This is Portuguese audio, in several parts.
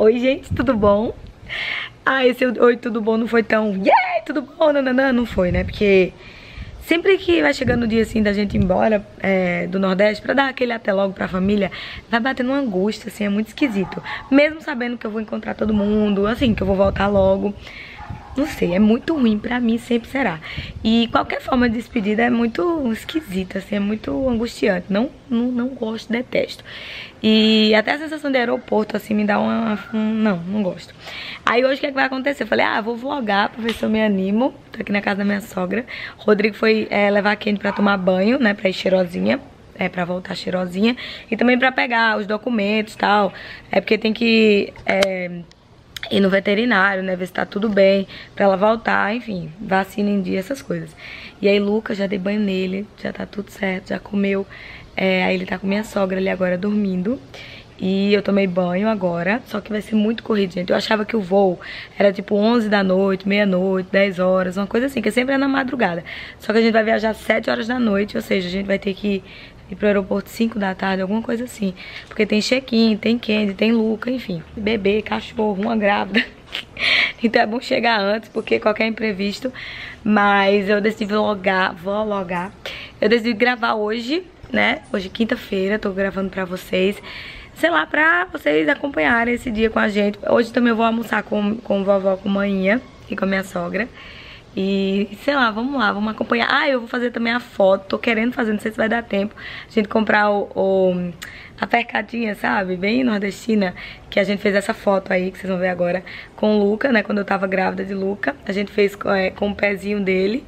Oi, gente, tudo bom? Ah, esse oi, tudo bom não foi tão, yeah, tudo bom, não, não foi, né? Porque sempre que vai chegando o dia assim da gente ir embora é, do Nordeste pra dar aquele até logo pra família, vai batendo uma angústia, assim, é muito esquisito. Mesmo sabendo que eu vou encontrar todo mundo, assim, que eu vou voltar logo. Não sei, é muito ruim pra mim, sempre será. E qualquer forma de despedida é muito esquisita, assim, é muito angustiante. Não, não, não gosto, detesto. E até a sensação de aeroporto, assim, me dá uma... Um, não, não gosto. Aí hoje o que, é que vai acontecer? Eu falei, ah, vou vlogar pra ver se eu me animo. Tô aqui na casa da minha sogra. Rodrigo foi é, levar a Kenny pra tomar banho, né, pra ir cheirosinha é, pra voltar cheirosinha. E também pra pegar os documentos e tal. É porque tem que é, ir no veterinário, né? Ver se tá tudo bem, pra ela voltar, enfim, vacina em dia, essas coisas. E aí, Lucas, já dei banho nele, já tá tudo certo, já comeu. É, aí ele tá com minha sogra ali agora dormindo. E eu tomei banho agora, só que vai ser muito corrido, gente. Eu achava que o voo era tipo 11 da noite, meia-noite, 10 horas, uma coisa assim, que sempre é na madrugada. Só que a gente vai viajar 7 horas da noite, ou seja, a gente vai ter que ir pro aeroporto 5 da tarde, alguma coisa assim. Porque tem check-in, tem Candy, tem Luca, enfim. Bebê, cachorro, uma grávida. então é bom chegar antes, porque qualquer imprevisto. Mas eu decidi vlogar, vlogar. Eu decidi gravar hoje, né? Hoje quinta-feira, tô gravando pra vocês. Sei lá, pra vocês acompanharem esse dia com a gente. Hoje também eu vou almoçar com, com vovó, com manhã e com a minha sogra. E, sei lá, vamos lá, vamos acompanhar. Ah, eu vou fazer também a foto, tô querendo fazer, não sei se vai dar tempo. A gente comprar o, o a percadinha, sabe? Bem nordestina, que a gente fez essa foto aí, que vocês vão ver agora, com o Luca, né? Quando eu tava grávida de Luca. A gente fez é, com o pezinho dele.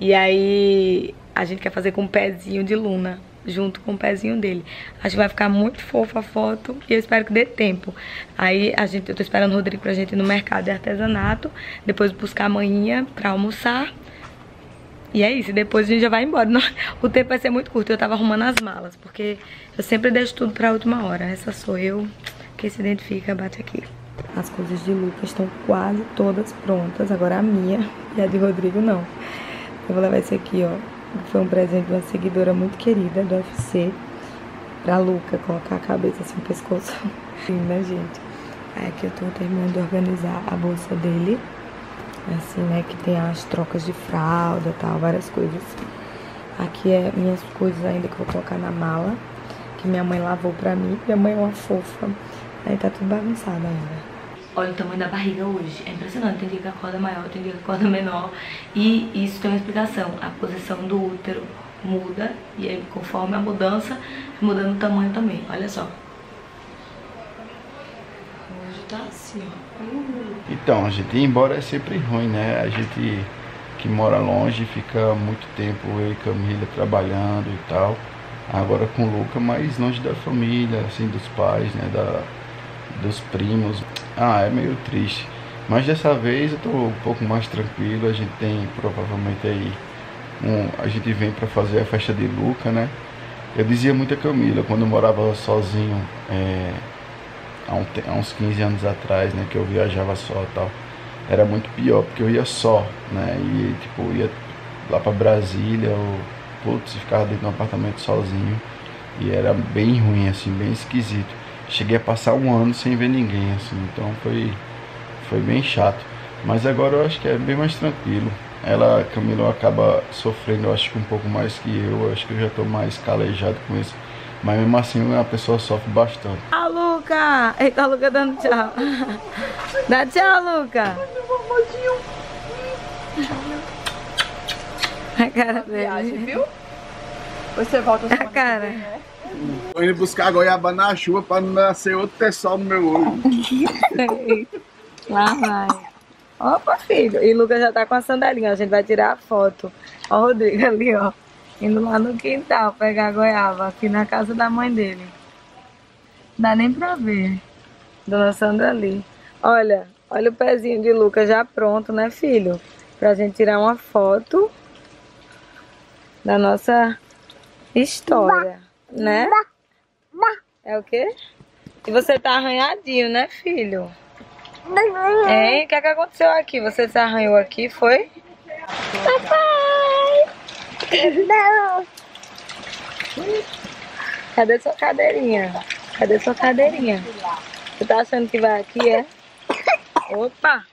E aí a gente quer fazer com o pezinho de Luna junto com o pezinho dele. Acho que vai ficar muito fofa a foto e eu espero que dê tempo. Aí a gente, eu tô esperando o Rodrigo pra gente ir no mercado de artesanato, depois buscar a manhinha pra almoçar. E é isso, depois a gente já vai embora. o tempo vai ser muito curto, eu tava arrumando as malas, porque eu sempre deixo tudo pra última hora. Essa sou eu, quem se identifica, bate aqui. As coisas de Lucas estão quase todas prontas, agora a minha e a de Rodrigo não. Eu vou levar esse aqui, ó, foi um presente de uma seguidora muito querida do UFC. Pra Luca colocar a cabeça assim no pescoço. Sim, né, gente? Aí aqui eu tô terminando de organizar a bolsa dele. Assim, né? Que tem as trocas de fralda tal, várias coisas. Aqui é minhas coisas ainda que eu vou colocar na mala. Que minha mãe lavou pra mim. Minha mãe é uma fofa. Aí tá tudo bagunçado ainda. Olha o tamanho da barriga hoje. É impressionante. Tem dia que acorda maior, tem dia que acorda menor. E isso tem uma explicação. A posição do útero muda. E aí, conforme a mudança, mudando o tamanho também. Olha só. Hoje tá assim, ó. Uhum. Então, a gente embora é sempre ruim, né? A gente que mora longe fica muito tempo, eu e Camila, trabalhando e tal. Agora com o Luca, mais longe da família, assim, dos pais, né? Da, dos primos. Ah, é meio triste. Mas dessa vez eu tô um pouco mais tranquilo. A gente tem provavelmente aí. Um, a gente vem para fazer a festa de Luca, né? Eu dizia muito a Camila, quando eu morava sozinho, é, há, um, há, uns 15 anos atrás, né? Que eu viajava só e tal. Era muito pior, porque eu ia só, né? E tipo, ia lá para Brasília, ou putz, ficava dentro de um apartamento sozinho. E era bem ruim, assim, bem esquisito. Cheguei a passar um ano sem ver ninguém, assim, então foi, foi bem chato. Mas agora eu acho que é bem mais tranquilo. Ela, Camila, acaba sofrendo, eu acho que um pouco mais que eu. eu acho que eu já tô mais calejado com isso. Mas mesmo assim a pessoa sofre bastante. Ah, Luca! Eita, Luca dando tchau. Dá tchau, Luca. A cara dele. Viagem, viu? Você volta a cara. Né? Tô indo buscar goiaba na chuva pra não nascer outro pessoal no meu olho. Lá vai. Opa, filho. E o Lucas já tá com a sandalinha. A gente vai tirar a foto. Ó o Rodrigo ali, ó. Indo lá no quintal pegar goiaba. Aqui na casa da mãe dele. Não dá nem pra ver. Dona Sandra ali. Olha, olha o pezinho de Lucas já pronto, né, filho? Pra gente tirar uma foto da nossa história né? É o quê? E você tá arranhadinho, né, filho? Hein? O que, é que aconteceu aqui? Você se arranhou aqui, foi? Papai! Não! Cadê sua cadeirinha? Cadê sua cadeirinha? Você tá achando que vai aqui, é? Opa!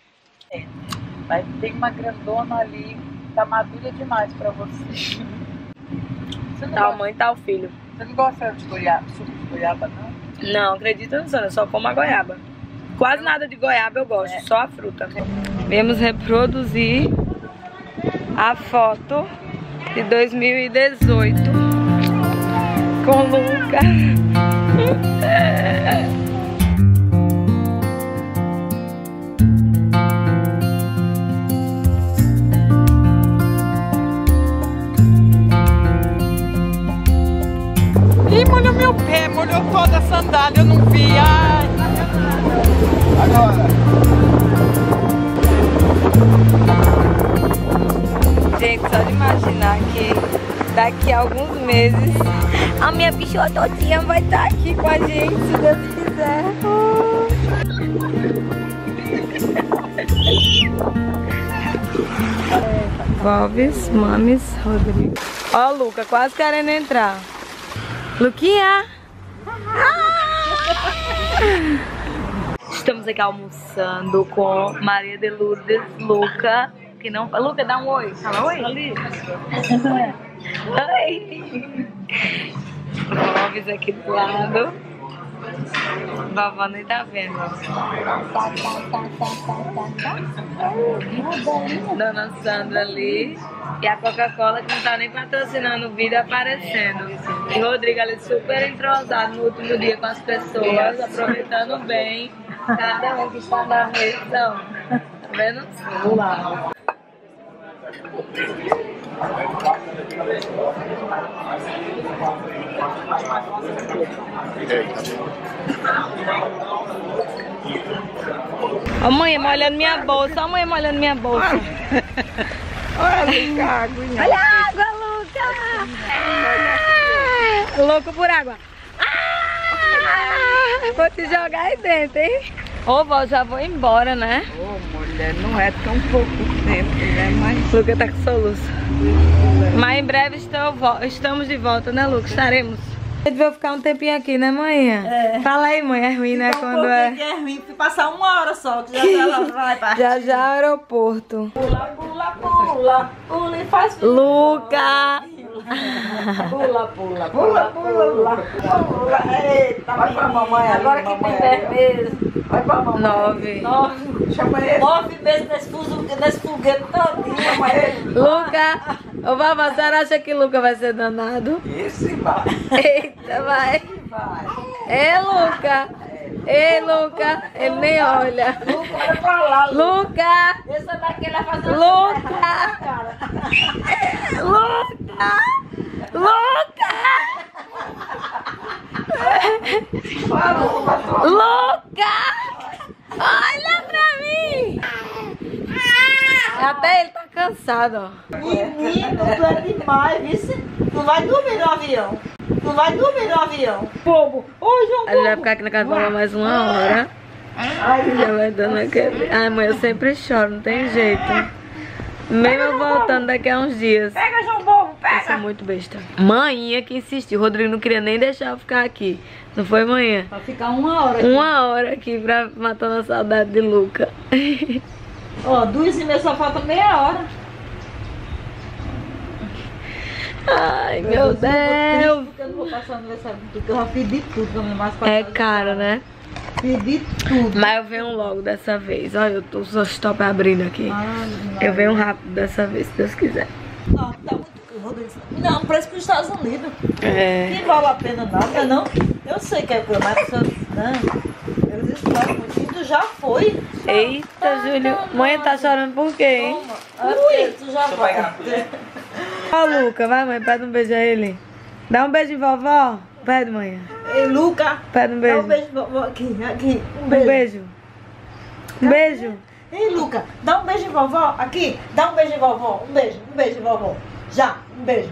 Vai ter uma grandona ali, tá madura demais pra você. Você Tá o gosta, mãe, tá o filho. Você não gosta de goiaba, suco de goiaba, não? Não, acredita no eu só como a goiaba. Quase nada de goiaba eu gosto, só a fruta. Viemos reproduzir a foto de 2018 com o Luca. molhou toda a sandália, eu não vi. Ai. Agora. Gente, só de imaginar que daqui a alguns meses a minha bichototinha vai estar aqui com a gente, se Deus quiser. Vobes, Mames, Rodrigo. Ó, Luca, quase querendo entrar. Luquinha! Estamos aqui almoçando com Maria de Lourdes, Luca, que não... Luca, dá um oi. Fala oi. Ali. oi. Vobes aqui do lado. Vovó nem tá vendo. Dona Sandra ali. E a Coca-Cola que não tá nem patrocinando o vídeo aparecendo. E o Rodrigo ali super entrosado no último dia com as pessoas, aproveitando bem cada um que está na região. Tá vendo? Vamos lá. Ó, mãe, molhando minha bolsa. Ó, mãe, molhando minha bolsa. Olha a aguinha. Olha a água, Luca! Ah, louco por água. Ah, vou te jogar aí dentro, hein? Ô, vó, já vou embora, né? Ô, mulher, não é tão pouco tempo, né? Mas Luca tá com soluço. Mas em breve estou estamos de volta, né, Luca? Estaremos. A gente vai ficar um tempinho aqui, né, manhã? É. Fala aí, mãe, é ruim, né, Então, quando é... é ruim? Passar uma hora só, que já já ela vai partir. Já já aeroporto. Pula, pula, pula, pula e faz Luca! Pula, pula, pula, pula, pula. Eita, vai pra mamãe Agora que tem vermelho. Vai pra mamãe. Nove. Nove, Chama ele. nove meses nesse, fuso, nesse foguete todinho, mas Luca! Ô, vovó, a senhora acha que Luca vai ser danado? Esse vai. Eita, vai! Ei, Luca! Ei, Luca! Ele nem olha. olha pra lá. Luca! Essa daqui faz uma Luca! cara. Luca! Luca! Luca! Olha pra mim! Até ele cansado, ó. Menino, tu é demais, vice. Tu vai dormir no avião. Tu vai dormir no avião. Bobo. Ô, João A gente vai ficar aqui na casa dela mais uma hora. Já vai dando aquele. Ai, mãe, eu sempre choro, não tem jeito. Mesmo eu voltando daqui a uns dias. Pega, João Bobo, Eu sou muito besta. Mãinha que insistiu. O Rodrigo não queria nem deixar eu ficar aqui. Não foi, manhã? Vai ficar uma hora. Uma hora aqui pra matando a saudade de Luca. Ó, duas e meia só falta meia hora. Ai, meu Deus. Porque eu não vou passar aniversário porque eu já pedi tudo mais É caro, né? Pedi tudo. Mas eu venho logo dessa vez. Olha, eu tô só stop abrindo aqui. Eu venho rápido dessa vez, se Deus quiser. Não, tá muito. Não, parece que os Estados Unidos. É. Nem vale a pena nada, não. Eu sei que é coisa, mas só, tu já foi? Eita, Júlio. Mãe tá chorando por quê, hein? Toma. Ui, tu já foi. Ó, Luca, vai, mãe, pede um beijo a ele. Dá um beijo em vovó. Pede, mãe. Ei, Luca, Pede um dá beijo. um beijo vovó aqui, aqui. Um Um beijo. beijo. Um beijo. Ei, Luca, dá um beijo em vovó. Aqui, dá um beijo em vovó. Um beijo, um beijo em vovó. Já, um beijo.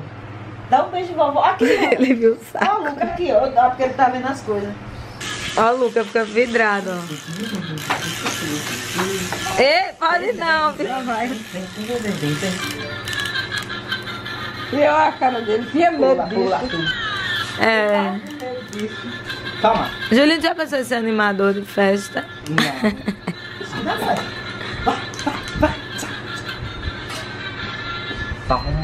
Dá um beijo em vovó. Aqui. Ele viu o Ó, saco. Luca, aqui, ó. Porque ele tá vendo as coisas. Ó, o Luca fica vidrado, ó. Ei, pode não. filho. E eu a cara dele tinha medo disso. É. Toma. Julinho já pensou em ser animador de festa? Não. Vai, vai, vai.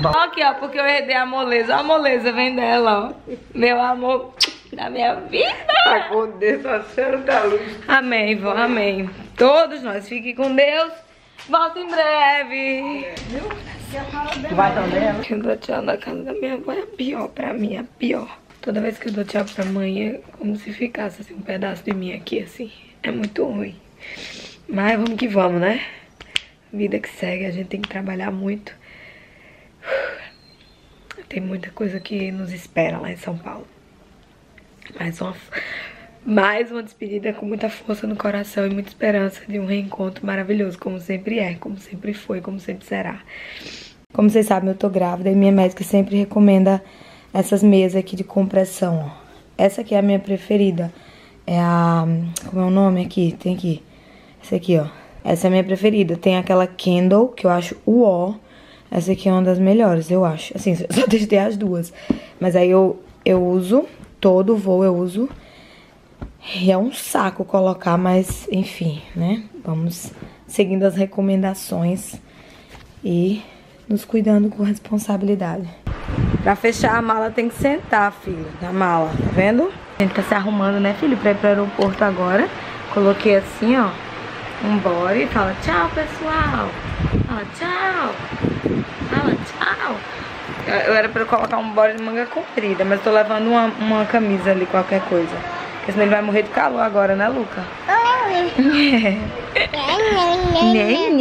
Ó Aqui, ó, porque eu herdei a moleza. A moleza vem dela, ó. Meu amor da minha vida. Tá com Deus, a senhora da luz. Amém, vó, amém. Todos nós, fiquem com Deus. Volto em breve. Tu vai também? Eu dou tchau na casa da minha avó é pior pra mim, é pior. Toda vez que eu dou tchau pra mãe é como se ficasse assim, um pedaço de mim aqui, assim. É muito ruim. Mas vamos que vamos, né? Vida que segue, a gente tem que trabalhar muito. Tem muita coisa que nos espera lá em São Paulo. Mais uma, mais uma despedida com muita força no coração e muita esperança de um reencontro maravilhoso, como sempre é, como sempre foi, como sempre será. Como vocês sabem, eu tô grávida e minha médica sempre recomenda essas meias aqui de compressão. Essa aqui é a minha preferida. É a... como é o nome aqui? Tem aqui. Essa aqui, ó. Essa é a minha preferida. Tem aquela Kendall, que eu acho o ó. Essa aqui é uma das melhores, eu acho. Assim, só testei as duas. Mas aí eu, eu uso, todo voo eu uso. E é um saco colocar, mas enfim, né? Vamos seguindo as recomendações e nos cuidando com responsabilidade. Pra fechar a mala tem que sentar, filho, na mala, tá vendo? A gente tá se arrumando, né, filho, pra ir pro aeroporto agora. Coloquei assim, ó, um body. Fala tchau, pessoal. Fala tchau. Fala tchau. Eu era pra eu colocar um body de manga comprida, mas tô levando uma, uma camisa ali, qualquer coisa. Porque senão ele vai morrer de calor agora, né, Luca? Nem.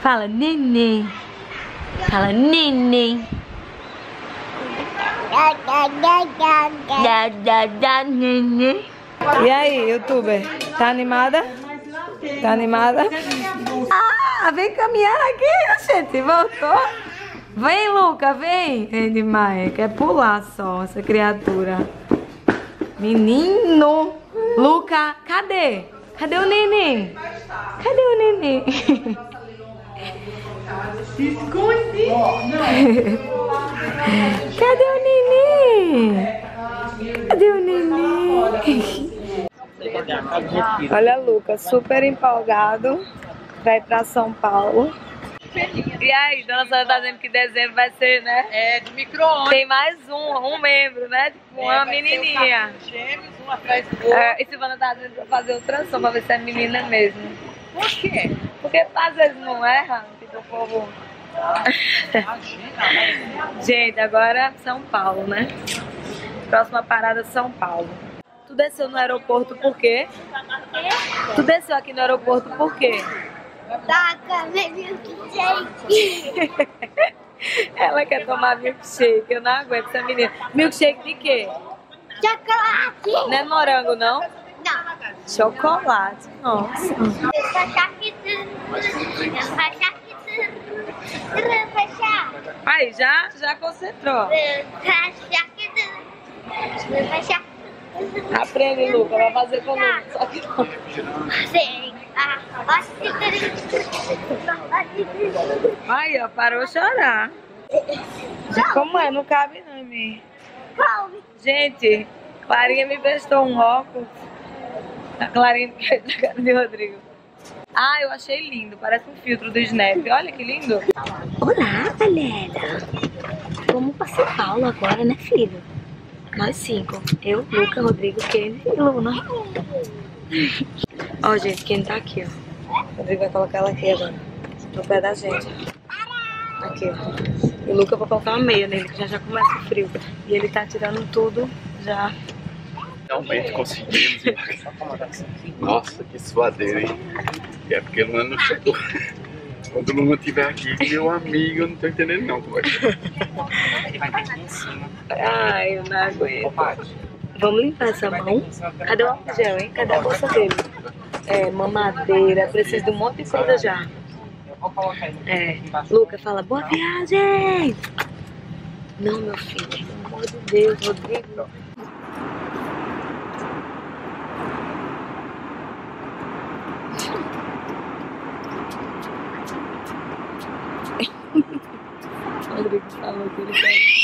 Fala neném. Fala neném. Da, da, da, neném. E aí, youtuber? Tá animada? Tá animada? Ah, vem caminhar aqui, gente. Voltou. Vem, Luca, vem. Vem demais. Quer pular só, essa criatura. Menino. Luca, cadê? Cadê o neném? Cadê o neném? Se esconde. Cadê o neném? Cadê o neném? Olha, Lucas, super empolgado ir pra São Paulo. E aí, dona Sônia tá dizendo que dezembro vai ser, né? É, de micro-ondas. Tem mais um, um membro, né? Tipo, uma menininha. Gêmeos, um atrás do outro. É, e Silvana tá dizendo pra fazer ultrassom pra ver se é menina mesmo. Por quê? Porque às vezes não erra, tipo, o povo... Imagina. Gente, agora São Paulo, né? Próxima parada São Paulo. Tu desceu no aeroporto por quê? Tu desceu aqui no aeroporto por quê? Taca, meu milkshake. Ela quer tomar milkshake, eu não aguento essa menina. Milkshake de quê? Chocolate. Não é morango, não? Não. Chocolate. Nossa. Aí, já, já concentrou. Aprende, Luca, vai fazer comigo. Só que não. Aí, ó, parou chorar. Como é? Não cabe não mim. Gente, Clarinha me prestou um óculos. A Clarinha de Rodrigo. Ah, eu achei lindo. Parece um filtro do Snap. Olha que lindo. Olá, galera. Vamos pra São Paulo agora, né, filho? Nós cinco. Eu, Luca, Rodrigo, Kenny e Luna. Ó, gente, quem tá aqui, ó. O Rodrigo vai colocar ela aqui agora. No pé da gente. Aqui, ó. E o Luca vai colocar uma meia nele, que já já começa o frio. E ele tá tirando tudo já. Finalmente conseguimos. Nossa, que suadeira, hein? É porque o Luna não chegou. Quando o Luna estiver aqui, meu amigo, eu não tô entendendo não. Como é que... Ai, eu não aguento. Vamos limpar essa mão? Cadê o álcool gel, hein? Cadê a bolsa dele? É, mamadeira, preciso de um monte de coisa já. É, Luca fala, boa viagem! Não, meu filho, pelo amor de Deus, Rodrigo. Rodrigo falou que ele quer.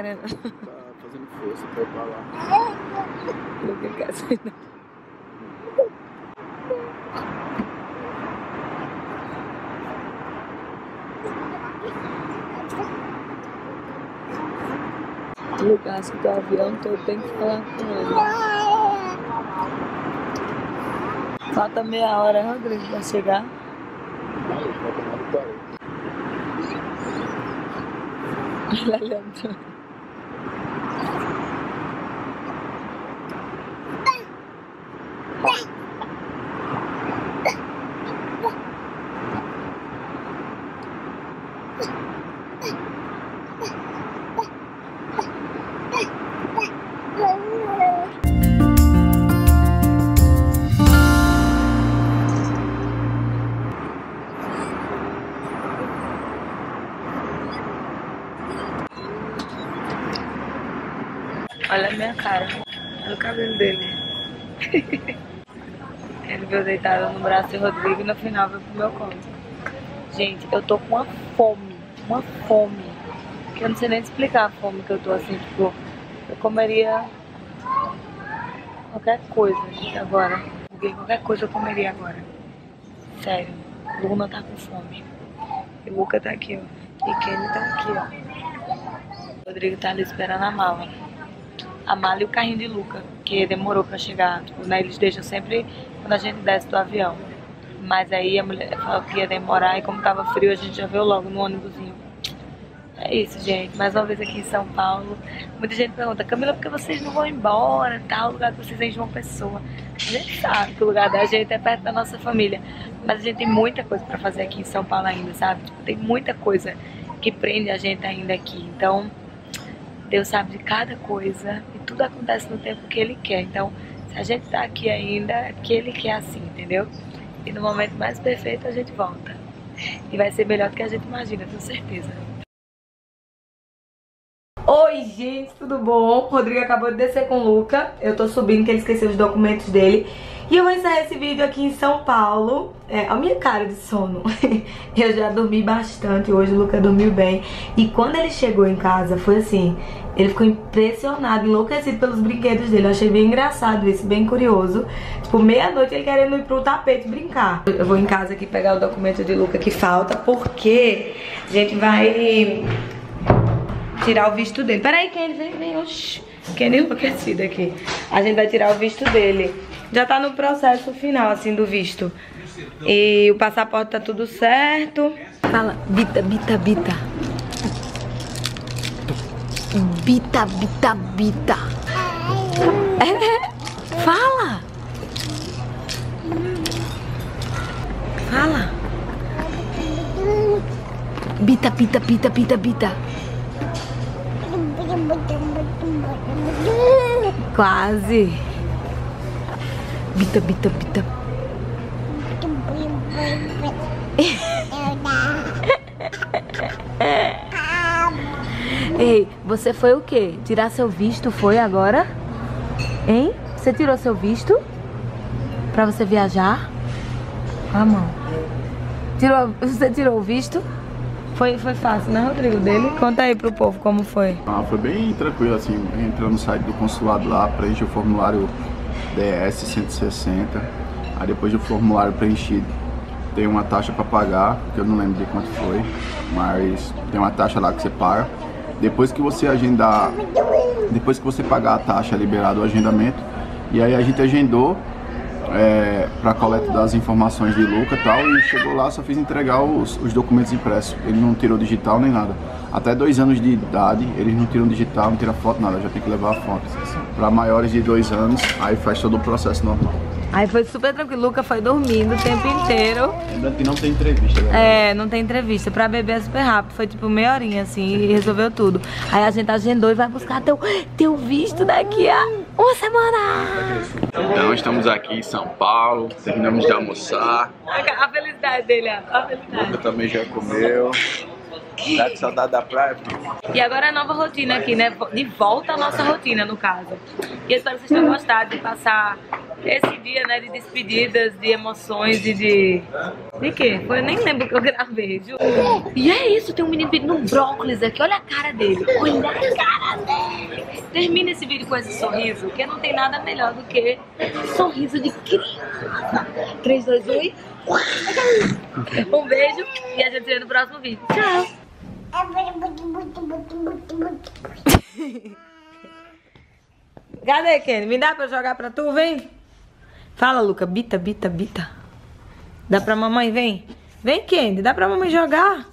Tá querendo. Tá fazendo força pra ir pra lá. Luca quer sair não. Lucas, que teu avião todo tem que falar com ele. Falta meia hora, Rodrigo, pra chegar. Aí, falta Olha a minha cara. Olha o cabelo dele. Ele veio deitado no braço de Rodrigo e no final veio pro meu colo. Gente, eu tô com uma fome. Uma fome. Que eu não sei nem explicar a fome que eu tô assim, tipo, eu comeria qualquer coisa agora. Qualquer coisa eu comeria agora. Sério. Luna tá com fome. E Luca tá aqui, ó. E Kenny tá aqui, ó. Rodrigo tá ali esperando a mala a mala e o carrinho de Luca, que demorou pra chegar. Tipo, né, eles deixam sempre quando a gente desce do avião. Mas aí a mulher falou que ia demorar e como tava frio a gente já veio logo no ônibusinho. É isso, gente. Mais uma vez aqui em São Paulo. Muita gente pergunta, Camila, por que vocês não vão embora? Tal, o lugar que vocês vêm de uma pessoa. A gente sabe que o lugar da gente é perto da nossa família. Mas a gente tem muita coisa pra fazer aqui em São Paulo ainda, sabe? Tipo, tem muita coisa que prende a gente ainda aqui. Então, Deus sabe de cada coisa e tudo acontece no tempo que Ele quer. Então, se a gente tá aqui ainda, é porque Ele quer assim, entendeu? E no momento mais perfeito a gente volta. E vai ser melhor do que a gente imagina, tenho certeza. Oi, gente, tudo bom? Rodrigo acabou de descer com o Luca. Eu tô subindo, que ele esqueceu os documentos dele. E eu vou encerrar esse vídeo aqui em São Paulo. É, a minha cara de sono. eu já dormi bastante hoje, o Luca dormiu bem. E quando ele chegou em casa, foi assim... Ele ficou impressionado, enlouquecido pelos brinquedos dele. Eu achei bem engraçado isso, bem curioso. Tipo, meia-noite ele querendo ir pro tapete brincar. Eu vou em casa aqui pegar o documento de Luca que falta, porque a gente vai tirar o visto dele. Peraí, Kenny, vem, vem, oxi. Kenny enlouquecido aqui. A gente vai tirar o visto dele. Já tá no processo final, assim, do visto. E o passaporte tá tudo certo. Fala, bita, bita, bita. Bita, bita, bita. É, fala. Fala. Bita, bita, bita, bita, bita. Quase. Bita, bita, bita. Ei, você foi o quê? Tirar seu visto foi agora? Hein? Você tirou seu visto? Pra você viajar? A mão. Tirou, você tirou o visto? Foi, foi fácil, né, Rodrigo? Dele? Conta aí pro povo como foi. Ah, foi bem tranquilo, assim, entrando no site do consulado lá, preenche o formulário DS 160, aí depois do formulário preenchido tem uma taxa para pagar, que eu não lembro de quanto foi, mas tem uma taxa lá que você paga. Depois que você agendar, depois que você pagar a taxa, é liberado o agendamento, e aí a gente agendou é, para coleta das informações de Luca e tal, e chegou lá, só fiz entregar os, os documentos impressos. Ele não tirou digital nem nada. Até dois anos de idade, eles não tiram digital, não tiram foto, nada, já tem que levar a foto. Para maiores de dois anos, aí faz todo o processo normal. Aí foi super tranquilo. Luca foi dormindo o tempo inteiro. Lembrando que não tem entrevista, né? É, não tem entrevista. Pra beber é super rápido. Foi tipo meia horinha assim e resolveu tudo. Aí a gente agendou e vai buscar teu, teu visto daqui a Uma semana! Então estamos aqui em São Paulo, terminamos de almoçar. A, a felicidade dele. A felicidade. Eu também já comeu. Dá de saudade da praia, filho? E agora a nova rotina aqui, né? De volta à nossa rotina, no caso. E eu espero que vocês tenham gostado de passar esse dia, né? De despedidas, de emoções e de... De quê? Eu nem lembro que eu gravei, juro. E é isso, tem um menino pedindo um brócolis aqui. Olha a cara dele. Olha a cara dele. Termina esse vídeo com esse sorriso, porque não tem nada melhor do que sorriso de criança. 3, 2, 1 e... Um beijo e a gente se vê no próximo vídeo. Tchau! Cadê, Kenny? Me dá pra jogar pra tu, vem? Fala, Luca. Bita, bita, bita. Dá pra mamãe, vem. Vem, Candy. Dá pra mamãe jogar.